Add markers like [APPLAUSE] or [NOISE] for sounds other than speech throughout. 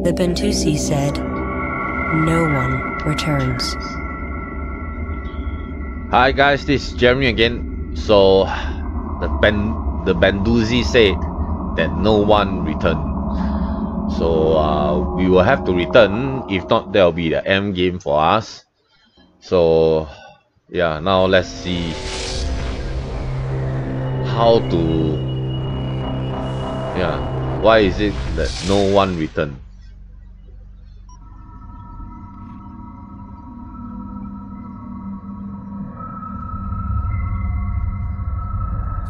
The Bentusi said, No one returns. Hi guys, this is Jeremy again. So the Ben the Bentusi said that no one returned. So uh, we will have to return. If not, there will be the end game for us. So yeah, now let's see how to yeah why is it that no one returned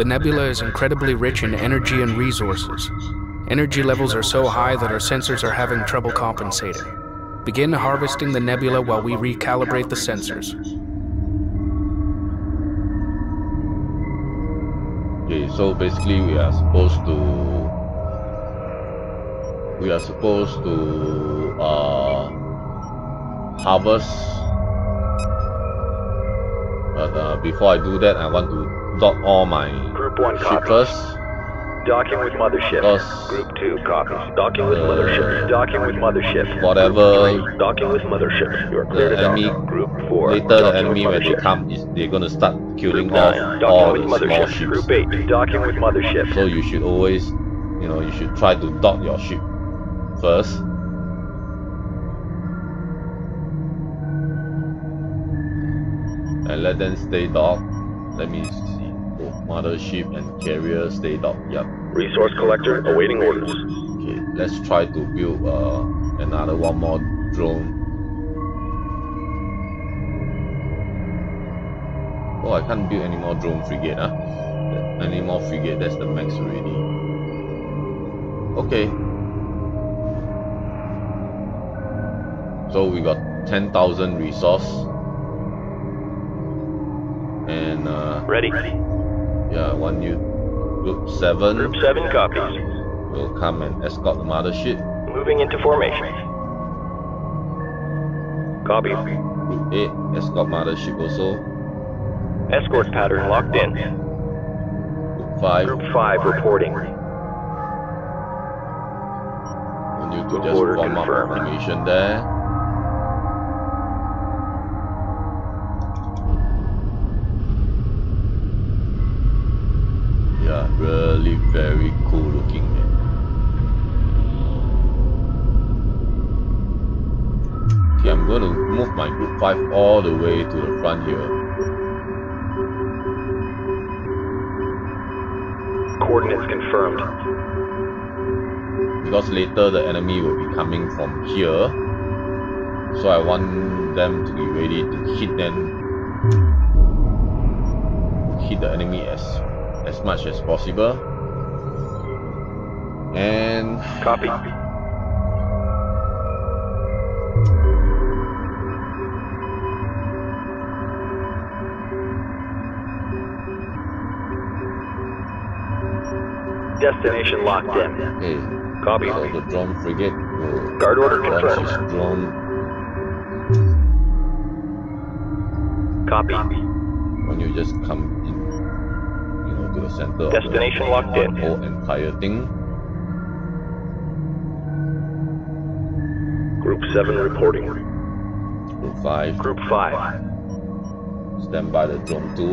The nebula is incredibly rich in energy and resources. Energy levels are so high that our sensors are having trouble compensating. Begin harvesting the nebula while we recalibrate the sensors. Okay, so basically we are supposed to we are supposed to uh, harvest but uh, before I do that I want to dock all my Group 1 ship copy. Docking with mothership. Because- Group 2 copies. Docking with mothership. Uh, docking with mothership. Whatever- Docking with mothership. You are clear the enemy Group 4. later the enemy when they come is they're gonna start killing Group off 9. all the small ships Group 8. Docking with mothership. so you should always you know you should try to dock your ship first and let them stay docked let me mothership and carrier stay docked yep Resource collector awaiting orders. okay let's try to build uh, another one more drone oh I can't build any more drone frigate huh? any more frigate that's the max already okay so we got 10,000 resource and uh, Ready. yeah one new group 7 Group 7 copies. will come and escort the mothership Moving into formation. Copy. group 8 escort mothership also Escort pattern locked in. group 5 Group 5 reporting. you to just order form up confirmed. formation there really very cool looking man. Okay I'm going to move my group 5 all the way to the front here. Coordinates confirmed. because later the enemy will be coming from here so I want them to be ready to hit them. Hit the enemy as as much as possible and Copy. Destination locked in. okay Copy. so the drone frigate will Guard order confirmed. drone Copy. when you just come in you know to the center of Destination the locked in. whole entire thing Group 7 reporting. group 5 Group 5. stand by the drone 2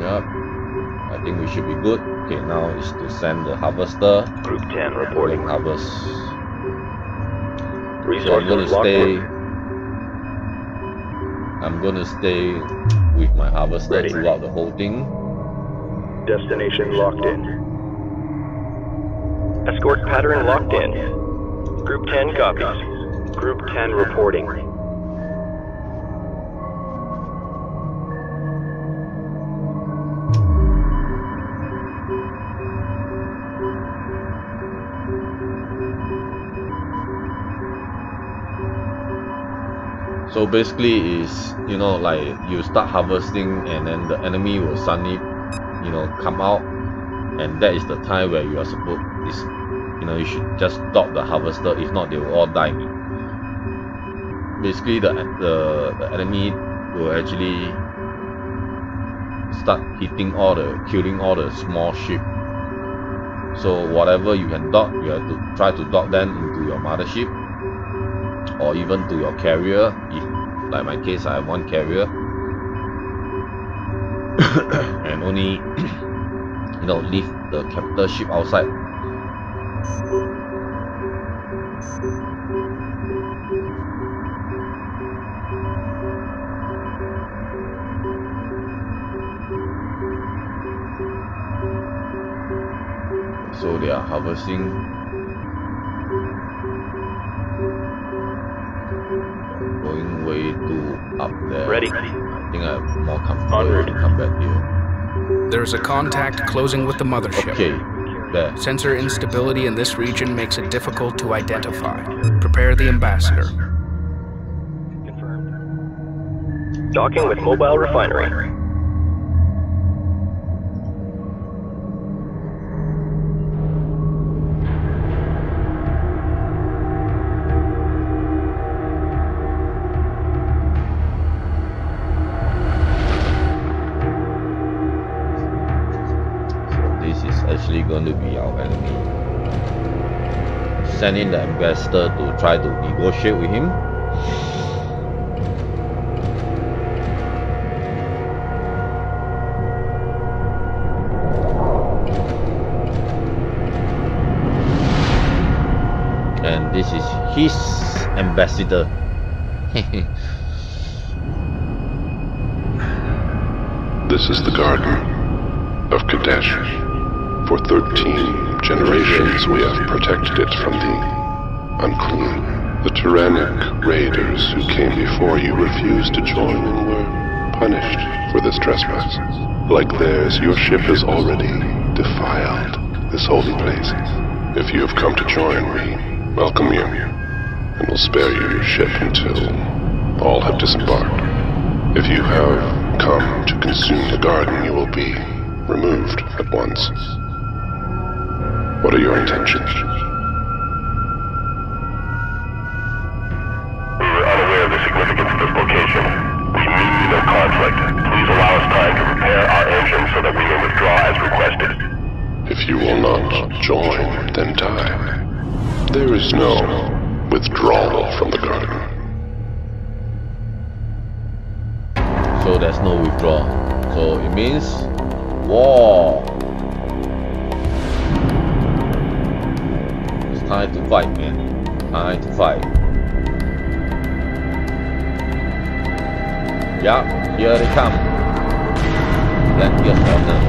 Yep. I think we should be good. Okay, now is to send the harvester. Group 10 reporting. harvest. So I'm gonna stay. I'm gonna stay with my harvester Ready. throughout the whole thing. Destination locked in. Escort pattern locked in. Group 10 copies. Group 10 reporting. So basically, is you know like you start harvesting, and then the enemy will suddenly, you know, come out, and that is the time where you are supposed is, you know, you should just stop the harvester. If not, they will all die. Basically, the the, the enemy will actually start hitting all the killing all the small ship. So whatever you can dock, you have to try to dock them into your mothership or even to your carrier. If like my case I have one carrier [COUGHS] and only [COUGHS] you know leave the capital ship outside. So they are harvesting going way too up there. Ready. I think I'm more comfortable En to come back here. There's a contact closing with the mothership. Okay, there. Sensor instability in this region makes it difficult to identify. Prepare the ambassador. Docking with mobile refinery. Sending the ambassador to try to negotiate with him. And this is his ambassador. [LAUGHS] This is the Garden of Kadesh. For 13 generations we have protected it from the unclean. The Turanic raiders who came before you refused to join and were punished for this trespass. Like theirs, your ship has already defiled this holy place. If you have come to join, we welcome you, and will spare you your ship until all have disembarked. If you have come to consume the garden, you will be removed at once. What are your intentions? We were unaware of the significance of this location. We knew no conflict. Please allow us time to repair our engine so that we may withdraw as requested. If you will not join, then die. There is no withdrawal from the garden. So there's no withdrawal. So it means war. Time to fight, man. Time to fight. Yeah, here they come. Plenty of honor.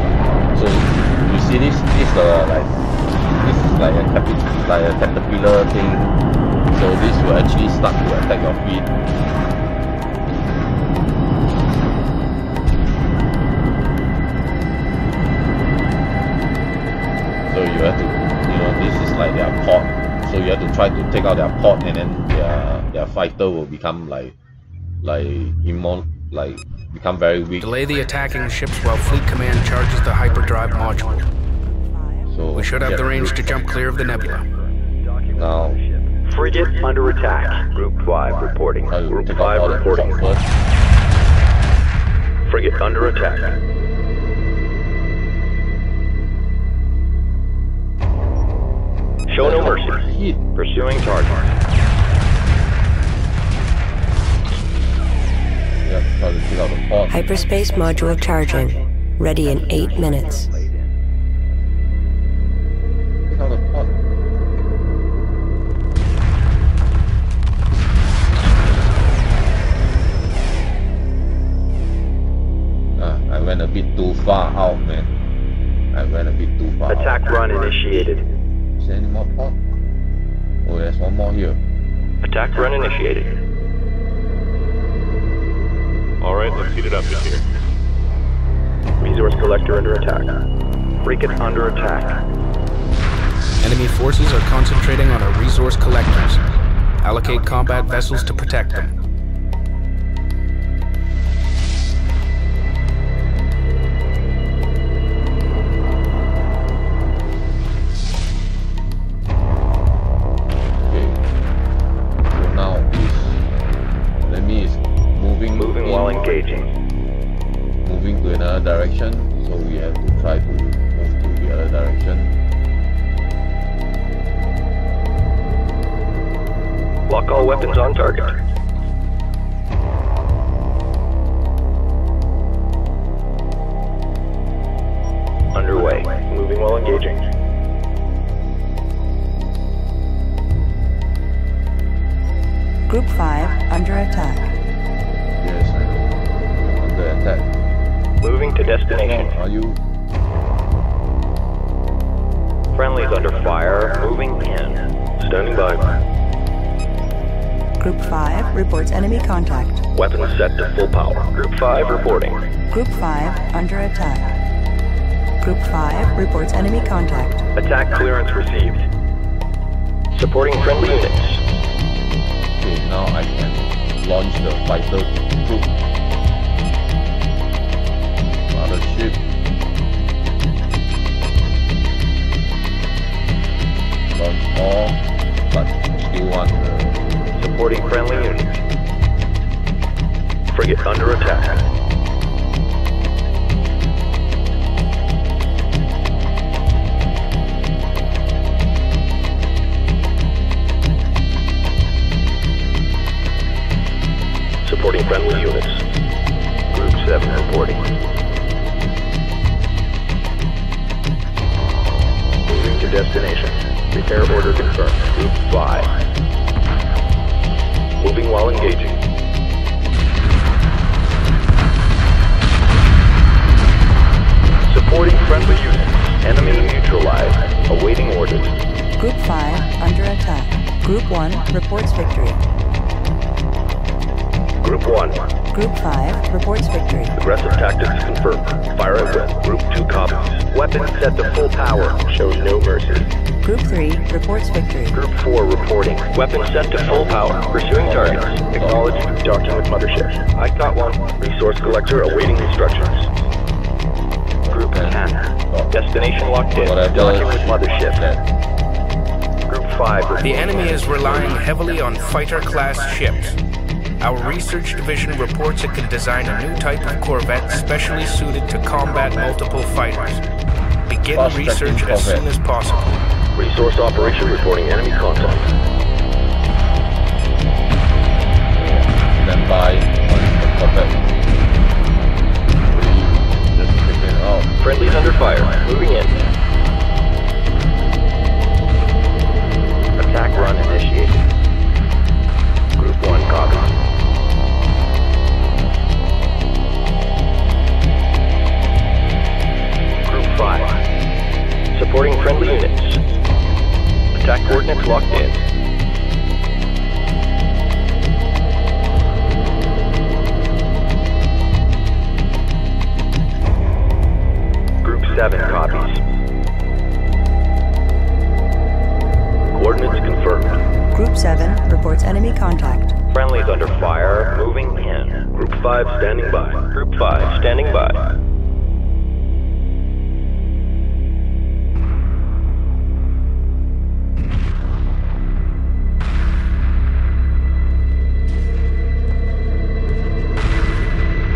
So you see this? This uh like this is like a like a caterpillar thing. So this will actually start to attack your feet. So you have to, like their pod. So you have to try to take out their pod, and then their their fighter will become like, like immon, like become very weak. Delay the attacking ships while Fleet Command charges the hyperdrive module. So We should have yeah, the range to jump clear of the nebula. now. Frigate under attack. Group 5 reporting. Group 5 reporting. Frigate under attack. Show no mercy. Pursuing target. Yeah, try to take out the pod. Hyperspace module charging. Ready in 8 minutes. Take out the pod. Ah, I went a bit too far out, man. I went a bit too far. out. Attack run initiated. Is there any more pod? Oh, there's one more here. Attack run initiated. Alright, let's heat it up in here. Resource collector under attack. Frigate under attack. Enemy forces are concentrating on our resource collectors. Allocate combat vessels to protect them. Engaging. moving moving to another direction, so we have to try to move to the other direction. Lock all weapons on target. Underway. Moving while engaging. Group 5 under attack. Yes, I know. Under attack. Moving to destination. Are you? Friendlies under fire. Moving in. Standing by. Group 5 reports enemy contact. Weapons set to full power. Group 5 reporting. Group 5 under attack. Group 5 reports enemy contact. Attack clearance received. Supporting friendly units. Okay, now I can launch the fighter group. Another ship. Launch all, but still want Supporting friendly units. Frigate under attack. Supporting friendly units. Group 7 reporting. Destination. Repair order confirmed. Group 5. Group 5 reports victory. Aggressive tactics confirmed. Fire at will. Group 2 copies. Weapons set to full power. Shows no mercy. Group 3 reports victory. Group 4 reporting. Weapons set to full power. Pursuing targets. Acknowledged. Docking with mothership. I got one. Resource collector awaiting instructions. Group 10. Destination locked in. whatever. Docking with mothership. that. Group 5 The enemy is relying heavily on fighter class ships. Our research division reports it can design a new type of corvette specially suited to combat multiple fighters. Begin Fast-tracking research as soon as possible. Resource operation reporting enemy contact. Stand by on corvette. Ready, just take it out. Friendlies under fire. Moving in. Standing by. Group 5 standing by.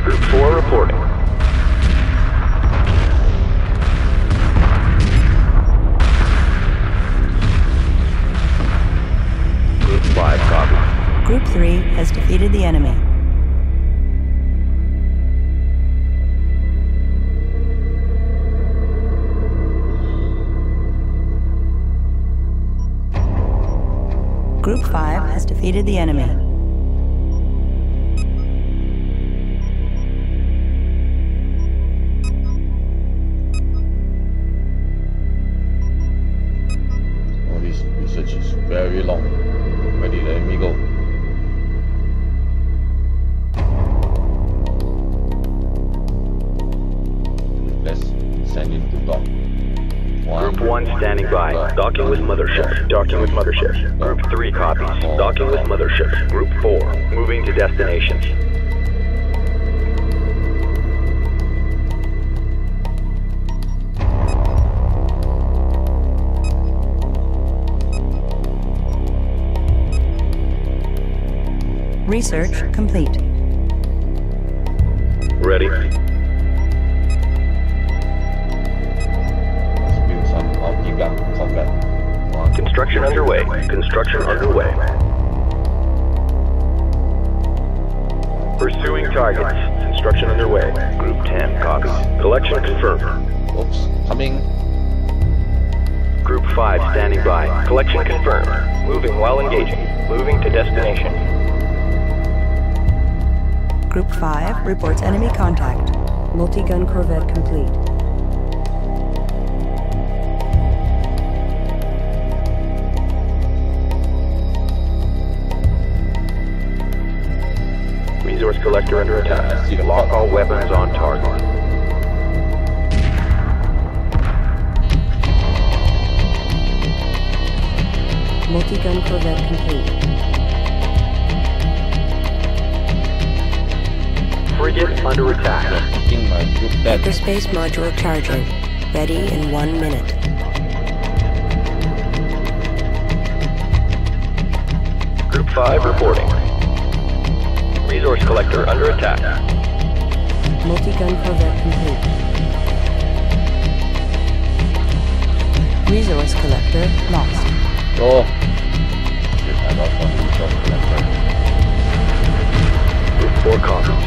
Group 4 reporting. Group 5 copy. Group 3 has defeated the enemy. Group 5 has defeated the enemy. Group 1 standing by. Docking with mothership. Docking with mothership. Group 3 copies. Docking with mothership. Group 4. Moving to destination. Research complete. Ready. Construction underway. Construction underway. Pursuing targets. Construction underway. Group 10, copy. Collection confirmed. Oops, coming. Group 5, standing by. Collection confirmed. Moving while engaging. Moving to destination. Group 5 reports enemy contact. Multi-gun corvette complete. Attack. Lock all weapons on target. Multi-gun corvette complete. Frigate under attack. Hyperspace module charging. Ready in one minute. Group 5 reporting. Resource collector under attack. Multi-gun corvette complete. Resource collector lost. Oh. Shit, I lost one resource collector. 4 copies.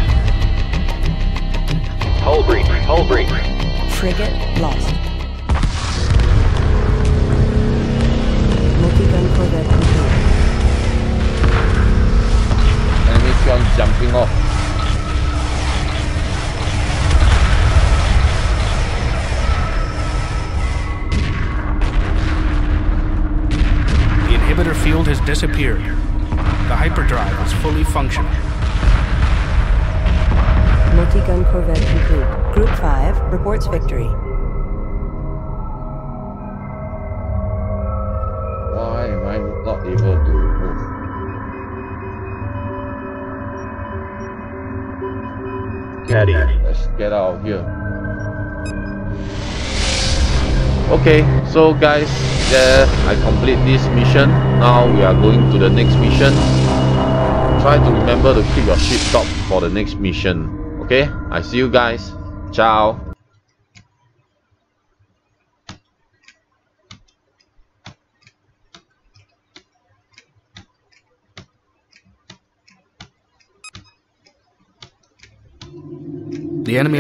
Hull breach. Hull breach. Frigate lost. Disappeared. The hyperdrive is fully functional. Multi-gun corvette complete. Group 5 reports victory. Why am I not able to move? Caddy. Let's get out of here. Okay, so guys, yeah, I complete this mission. Now we are going to the next mission. Try to remember to keep your ship top for the next mission. Okay, I see you guys. Ciao. The enemy